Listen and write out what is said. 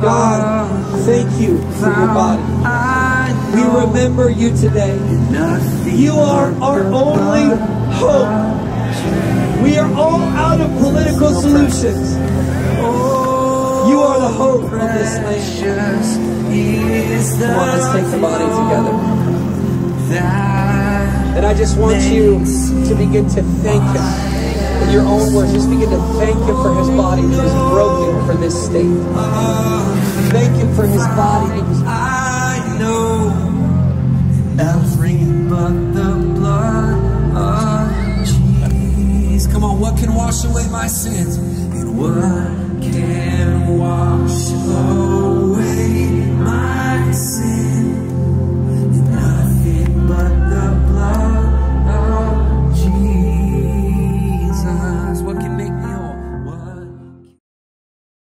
God, thank you for your body. We remember you today. You are our only hope. We are all out of political solutions. You are the hope of this land. Come on, let's take the body together. And I just want you to begin to thank Him in your own words. Just begin to thank Him for His body this state. Thank him for his body. I know everything but the blood of Jesus. Come on, what can wash away my sins? And what?